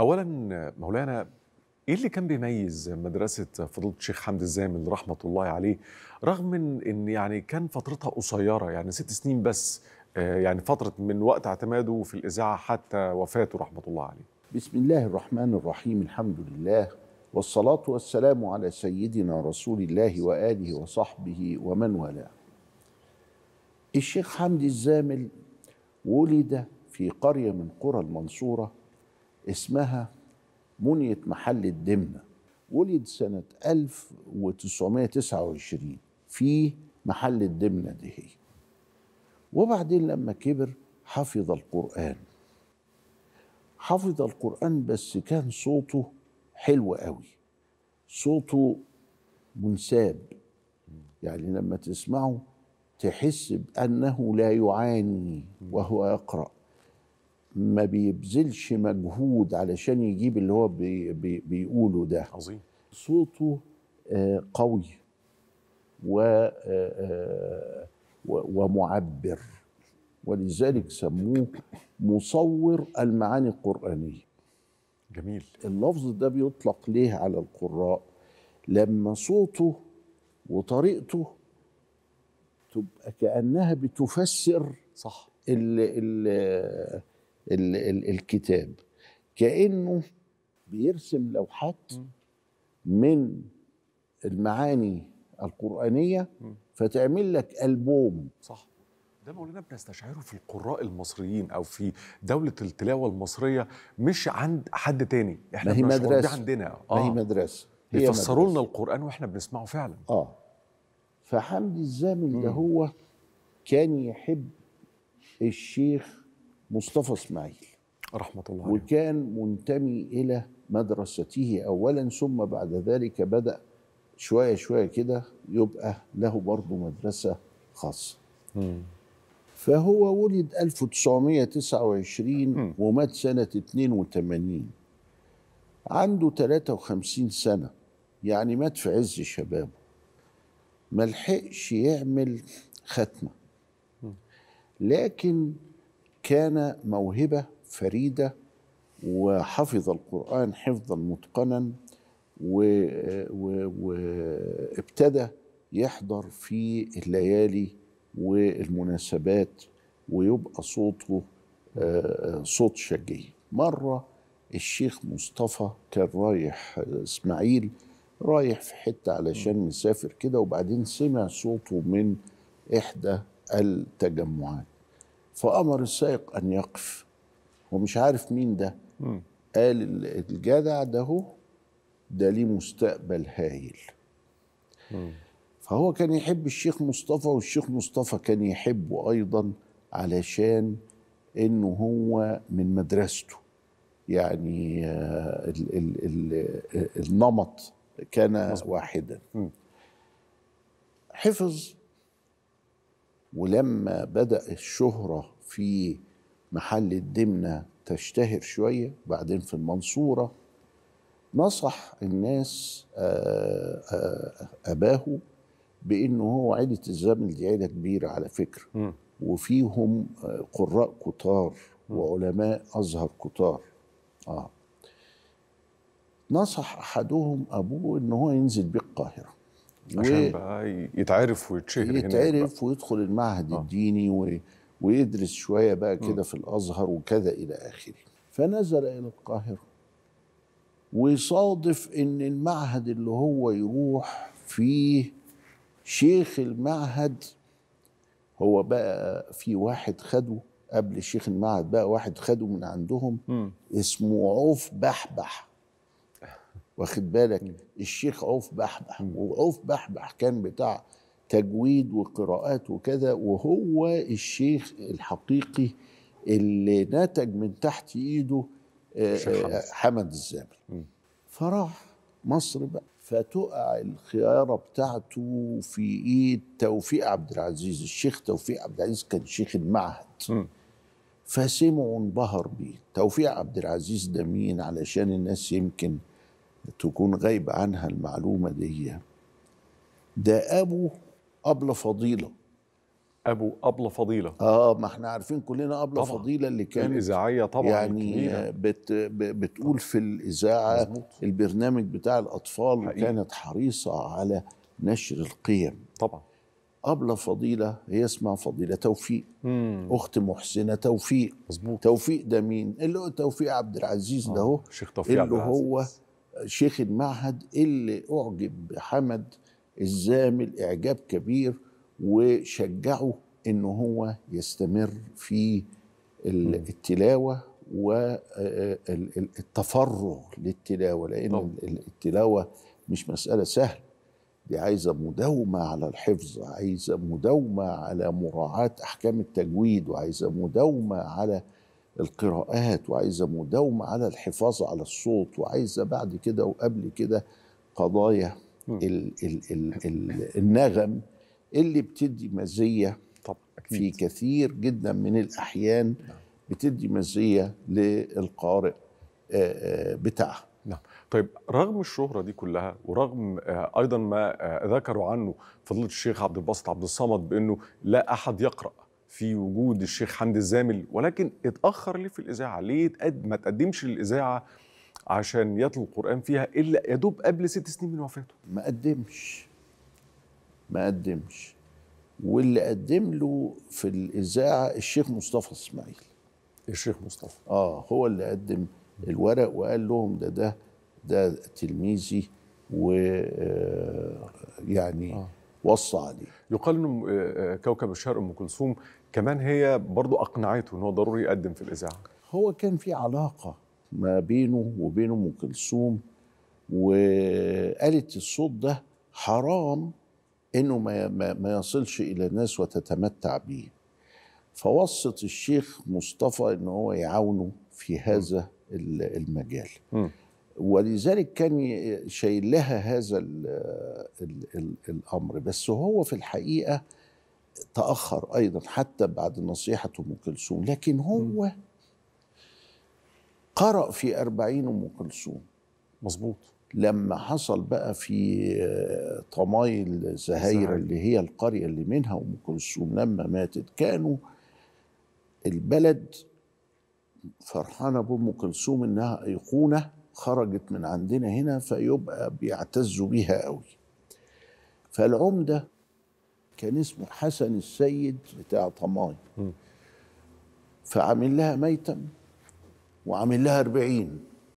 اولا مولانا إيه اللي كان بيميز مدرسة فضيلة الشيخ حمدي الزامل رحمة الله عليه؟ رغم إن يعني كان فترتها قصيرة يعني ست سنين بس آه، يعني فترة من وقت اعتماده في الإذاعة حتى وفاته رحمة الله عليه. بسم الله الرحمن الرحيم الحمد لله والصلاة والسلام على سيدنا رسول الله وآله وصحبه ومن والاه. الشيخ حمدي الزامل ولد في قرية من قرى المنصورة اسمها منية محل الدمنة ولد سنة 1929 في محل الدمنة دي هي. وبعدين لما كبر حفظ القرآن. حفظ القرآن بس كان صوته حلو قوي. صوته منساب. يعني لما تسمعه تحس بأنه لا يعاني وهو يقرأ. ما بيبذلش مجهود علشان يجيب اللي هو بي بي بيقوله ده. عظيم. صوته آه، قوي و آه، آه، و- ومعبر. ولذلك سموه مصور المعاني القرآنية. جميل. اللفظ ده بيطلق ليه على القراء؟ لما صوته وطريقته تبقى كأنها بتفسر صح. ال ال ال ال الكتاب. كأنه بيرسم لوحات من المعاني القرآنية فتعمل لك ألبوم. صح. ده مولانا بنستشعره في القراء المصريين أو في دولة التلاوة المصرية مش عند حد تاني. إحنا ما هي. ده عندنا. ما هي مدرسة. هي بيفسروا لنا. القرآن وإحنا بنسمعه فعلا. آه. فحمدي الزامل ده هو كان يحب الشيخ مصطفى إسماعيل. رحمة الله وكان منتمي إلى مدرسته اولا ثم بعد ذلك بدأ شوية شوية كده يبقى له برضه مدرسة خاصة. مم. فهو ولد 1929 مم. ومات سنة 82 عنده 53 سنة يعني مات في عز شبابه. ملحقش يعمل ختمة. لكن كان موهبة فريدة وحفظ القرآن حفظا متقنا وابتدى يحضر في الليالي والمناسبات ويبقى صوته آه، صوت شجي. مرة الشيخ مصطفى كان رايح إسماعيل رايح في حتة علشان مسافر كده وبعدين سمع صوته من إحدى التجمعات. فأمر السائق أن يقف. ومش عارف مين ده. قال ال- الجدع ده هو. ده ليه مستقبل هايل. فهو كان يحب الشيخ مصطفى والشيخ مصطفى كان يحبه أيضا علشان إنه هو من مدرسته. يعني آه، ال ال ال النمط كان واحدا. حفظ ولما بدأ الشهرة في محل الدمنة تشتهر شوية وبعدين في المنصورة نصح الناس آه، آه، أباه بأنه هو عيلة الزمن دي عيلة كبيرة على فكرة. وفيهم آه، قراء كتار وعلماء أزهر كتار آه. نصح أحدهم أبوه إن هو ينزل بيه القاهرة عشان بقى يتعرف ويتشهر. يتعرف ويدخل المعهد آه. الديني و... ويدرس شوية بقى كده في الأزهر وكذا إلى آخره فنزل إلى القاهرة ويصادف إن المعهد اللي هو يروح فيه شيخ المعهد هو بقى في واحد خده قبل شيخ المعهد بقى واحد خده من عندهم مم. اسمه عوف بحبح واخد بالك؟ الشيخ عوف بحبح وعوف بحبح كان بتاع تجويد وقراءات وكذا وهو الشيخ الحقيقي اللي نتج من تحت إيده آه، حمد. آه، حمد. الزامل. فراح مصر بقى فتقع الخيارة بتاعته في إيد توفيق عبد العزيز. الشيخ توفيق عبد العزيز كان شيخ المعهد. فسمعوا انبهر بيه. توفيق عبد العزيز ده مين؟ علشان الناس يمكن تكون غايبة عنها المعلومة دي. ده أبو أبلة فضيلة. أبو أبلة فضيلة. آه ما إحنا عارفين كلنا أبلة طبعاً. فضيلة اللي كانت الإذاعية طبعا يعني. بت بتقول في الإذاعة مظبوط. البرنامج بتاع الأطفال حقيقي. وكانت حريصة على نشر القيم. طبعا. أبلة فضيلة هي اسمها فضيلة توفيق. امم أخت محسنة توفيق. مظبوط. توفيق ده مين؟ اللي هو توفيق عبد العزيز ده هو الشيخ توفيق عبد اللي العزيز. هو شيخ المعهد اللي أعجب بحمد الزامل إعجاب كبير وشجعه إن هو يستمر في ال- التلاوة والتفرغ للتلاوة لأن طبعا. التلاوة مش مسألة سهله دي عايزة مداومة على الحفظ عايزة مداومة على مراعاة أحكام التجويد وعايزة مداومة على القراءات وعايزة مداومة على الحفاظ على الصوت وعايزة بعد كده وقبل كده قضايا. ال ال ال ال النغم اللي بتدي مزية في كثير جدا من الأحيان بتدي مزية للقارئ بتاعها. نعم. طيب رغم الشهرة دي كلها ورغم آه، أيضا ما آه، ذكروا عنه فضيلة الشيخ عبد الباسط عبد الصمد بأنه لا أحد يقرأ في وجود الشيخ حمدي الزامل ولكن اتأخر ليه في الإذاعة؟ ليه ما تقدمش للإذاعة عشان يتلو القرآن فيها إلا يا دوب قبل ست سنين من وفاته؟ ما قدمش. ما قدمش. واللي قدم له في الإذاعة الشيخ مصطفى إسماعيل. الشيخ مصطفى. آه هو اللي قدم الورق وقال لهم ده ده ده تلميذي و آه، يعني آه. وصى عليه يقال إنه آه، آه، كوكب الشرق أم كلثوم كمان هي برضو أقنعته إن هو ضروري يقدم في الإذاعة. هو كان في علاقة ما بينه وبين أم كلثوم وقالت الصوت ده حرام إنه ما, ما, ما يصلش إلى الناس وتتمتع به. فوصت الشيخ مصطفى إن هو يعاونه في هذا ال- المجال. مم. ولذلك كان شايل لها هذا ال ال ال الأمر. بس هو في الحقيقة تأخر أيضا حتى بعد نصيحة أم كلثوم لكن هو قرأ في أربعين أم كلثوم. مظبوط. لما حصل بقى في طمايل زهاير. اللي هي القرية اللي منها أم كلثوم لما ماتت كانوا البلد فرحانة بأم كلثوم إنها أيقونة خرجت من عندنا هنا فيبقى بيعتزوا بيها قوي. فالعمدة كان اسمه حسن السيد بتاع طماي. مم. فعامل لها ميتم وعامل لها أربعين.